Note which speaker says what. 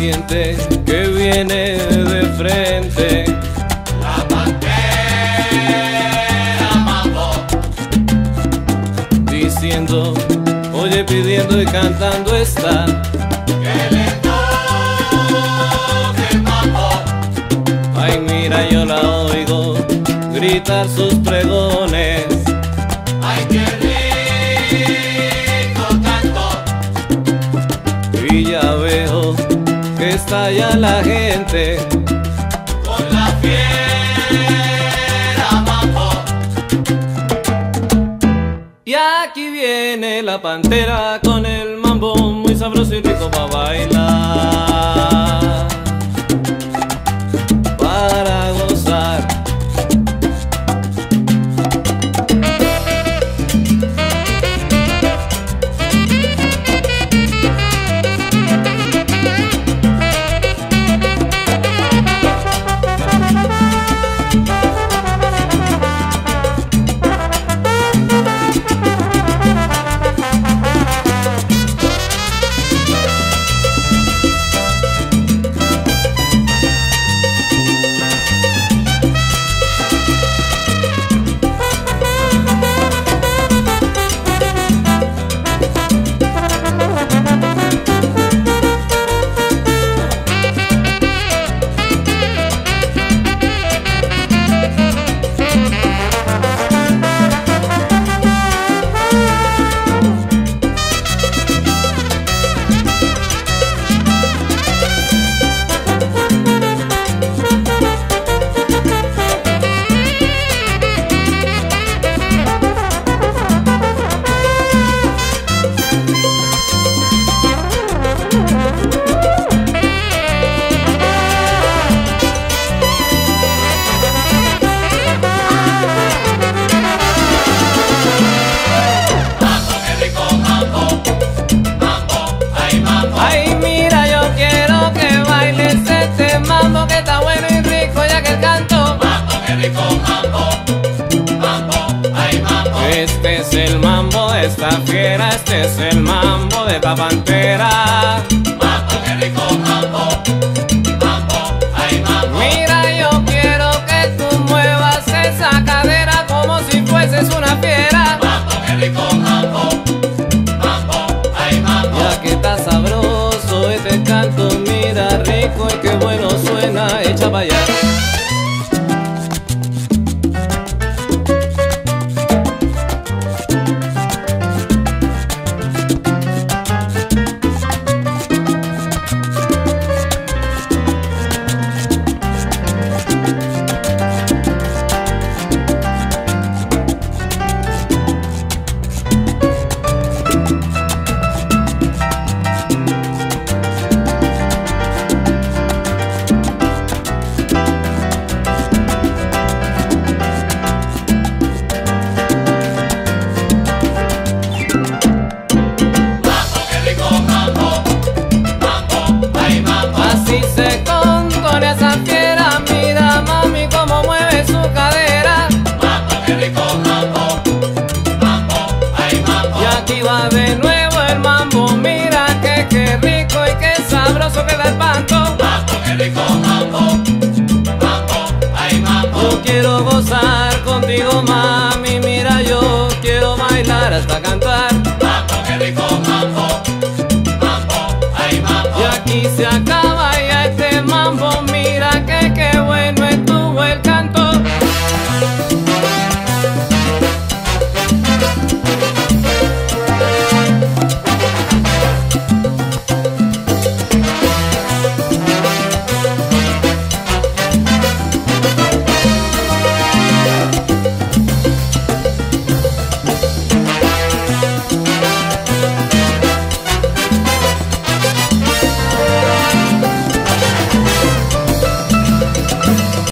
Speaker 1: que viene de frente.
Speaker 2: La pantera mambo,
Speaker 1: diciendo, oye pidiendo y cantando está.
Speaker 2: que le toque mambo,
Speaker 1: Ay, mira, yo la oigo gritar sus pregones.
Speaker 2: ay que
Speaker 1: ya la gente.
Speaker 2: con la fiera mambo,
Speaker 1: Y aquí viene la pantera con el mambo muy sabroso y rico para bailar. Esta fiera, este es el mambo de esta el mambo, mira que qué rico y qué sabroso queda el panto.
Speaker 2: mambo, que rico mambo, mambo, ay mambo,
Speaker 1: Yo quiero gozar contigo mami, mira yo quiero bailar hasta cantar.